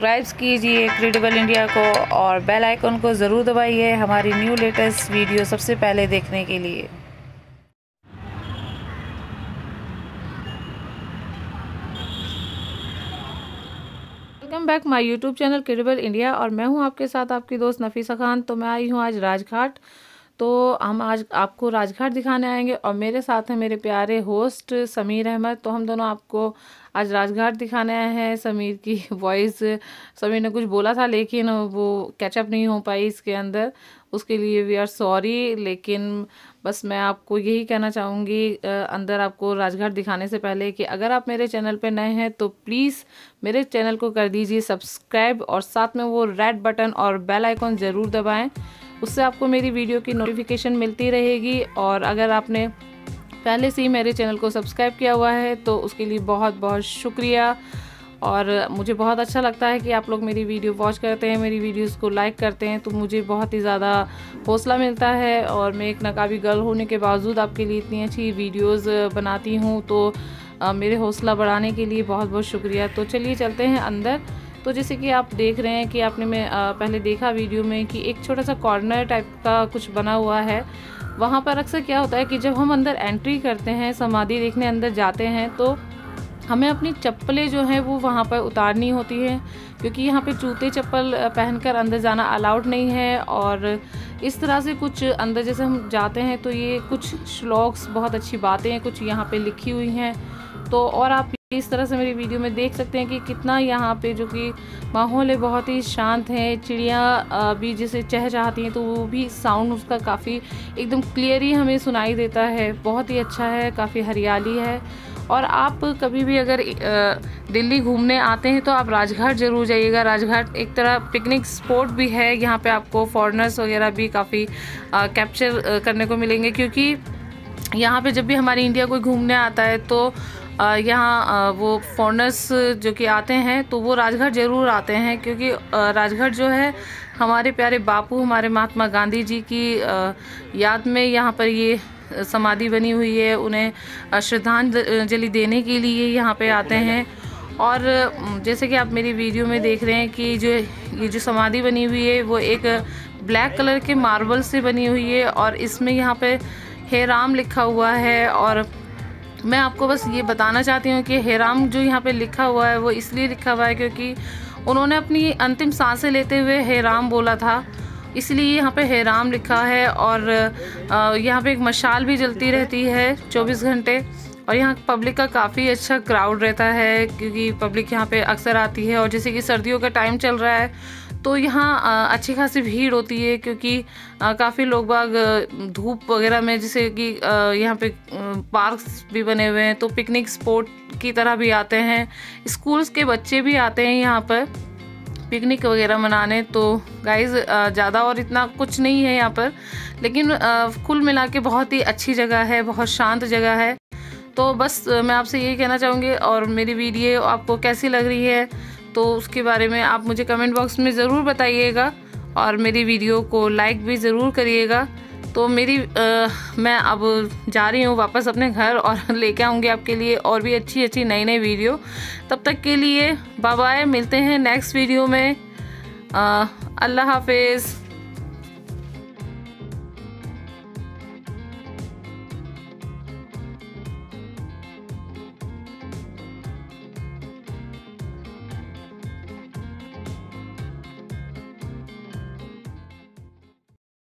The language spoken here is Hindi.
सब्सक्राइब कीजिए क्रेडिबल इंडिया को और बेल आइकन को ज़रूर दबाइए हमारी न्यू लेटेस्ट वीडियो सबसे पहले देखने के लिए। Welcome back my YouTube channel Credible India और मैं हूँ आपके साथ आपकी दोस्त नफीसा खान। तो मैं आई हूँ आज राजघाट। तो हम आज आपको राजघाट दिखाने आएँगे और मेरे साथ हैं मेरे प्यारे होस्ट समीर अहमद। तो हम दोनों आपको आज राजघाट दिखाने आए हैं। समीर की वॉइस समीर ने कुछ बोला था, लेकिन वो कैचअप नहीं हो पाई इसके अंदर। उसके लिए वी आर सॉरी लेकिन बस मैं आपको यही कहना चाहूँगी अंदर आपको राजघाट दिखाने से पहले कि अगर आप मेरे चैनल पर नए हैं तो प्लीज़ मेरे चैनल को कर दीजिए सब्सक्राइब और साथ में वो रेड बटन और बेल आइकॉन ज़रूर दबाएँ। उससे आपको मेरी वीडियो की नोटिफिकेशन मिलती रहेगी। और अगर आपने पहले से ही मेरे चैनल को सब्सक्राइब किया हुआ है तो उसके लिए बहुत बहुत शुक्रिया। और मुझे बहुत अच्छा लगता है कि आप लोग मेरी वीडियो वॉच करते हैं, मेरी वीडियोस को लाइक करते हैं तो मुझे बहुत ही ज़्यादा हौसला मिलता है। और मैं एक नकाबी गर्ल होने के बावजूद आपके लिए इतनी अच्छी वीडियोस बनाती हूँ तो मेरे हौसला बढ़ाने के लिए बहुत बहुत शुक्रिया। तो चलिए चलते हैं अंदर। तो जैसे कि आप देख रहे हैं कि आपने मैं पहले देखा वीडियो में कि एक छोटा सा कॉर्नर टाइप का कुछ बना हुआ है। वहाँ पर अक्सर क्या होता है कि जब हम अंदर एंट्री करते हैं, समाधि देखने अंदर जाते हैं तो हमें अपनी चप्पलें जो हैं वो वहाँ पर उतारनी होती हैं, क्योंकि यहाँ पे जूते चप्पल पहनकर अंदर जाना अलाउड नहीं है और इस तरह से कुछ अंदर जैसे हम जाते हैं तो ये कुछ श्लोक्स, बहुत अच्छी बातें हैं कुछ यहाँ पे लिखी हुई हैं। तो और आप इस तरह से मेरी वीडियो में देख सकते हैं कि कितना यहाँ पे जो कि माहौल है, बहुत ही शांत है। चिड़िया भी जिसे चह चाहती हैं तो वो भी साउंड उसका काफ़ी एकदम क्लियर ही हमें सुनाई देता है। बहुत ही अच्छा है, काफ़ी हरियाली है। और आप कभी भी अगर दिल्ली घूमने आते हैं तो आप राजघाट ज़रूर जाइएगा। राजघाट एक तरह पिकनिक स्पॉट भी है। यहाँ पे आपको फॉरनर्स वगैरह भी काफ़ी कैप्चर करने को मिलेंगे। क्योंकि यहाँ पे जब भी हमारी इंडिया कोई घूमने आता है तो यहाँ वो फॉरनर्स जो कि आते हैं तो वो राजघाट ज़रूर आते हैं, क्योंकि राजघाट जो है, हमारे प्यारे बापू, हमारे महात्मा गांधी जी की याद में यहाँ पर ये समाधि बनी हुई है, उन्हें श्रद्धांजलि देने के लिए यहाँ पे आते हैं। और जैसे कि आप मेरी वीडियो में देख रहे हैं कि जो, ये जो समाधि बनी हुई है, वो एक ब्लैक कलर के मार्बल से बनी हुई है, और इसमें यहाँ पे, हे राम लिखा हुआ है, और मैं आपको बस ये बताना चाहती हूँ कि हेराम जो यहाँ पे लिखा हुआ है, वो इसलिए लिखा हुआ है क्योंकि उन्होंने अपनी अंतिम साँसें लेते हुए हेराम बोला था। इसलिए यहाँ पे हेराम लिखा है और यहाँ पे एक मशाल भी जलती रहती है 24 घंटे और यहाँ पब्लिक का काफ़ी अच्छा क्राउड रहता है क्योंकि पब्लिक यहाँ पे अक्सर आती है और जैसे कि सर्दियों का टाइम चल रहा है तो यहाँ अच्छी खासी भीड़ होती है क्योंकि काफ़ी लोग बाग धूप वगैरह में जैसे कि यहाँ पे पार्क्स भी बने हुए हैं तो पिकनिक स्पॉट की तरह भी आते हैं, स्कूल्स के बच्चे भी आते हैं यहाँ पर, पिकनिक वगैरह मनाने तो गाइज़ ज़्यादा और इतना कुछ नहीं है यहाँ पर, लेकिन कुल मिला के बहुत ही अच्छी जगह है, बहुत शांत जगह है तो बस मैं आपसे यही कहना चाहूँगी और मेरी वीडियो आपको कैसी लग रही है तो उसके बारे में आप मुझे कमेंट बॉक्स में ज़रूर बताइएगा और मेरी वीडियो को लाइक भी ज़रूर करिएगा। तो मेरी आ, मैं अब जा रही हूँ वापस अपने घर और लेके आऊँगी आपके लिए और भी अच्छी अच्छी नई नई वीडियो तब तक के लिए बाय मिलते हैं नेक्स्ट वीडियो में। अल्लाह हाफिज़।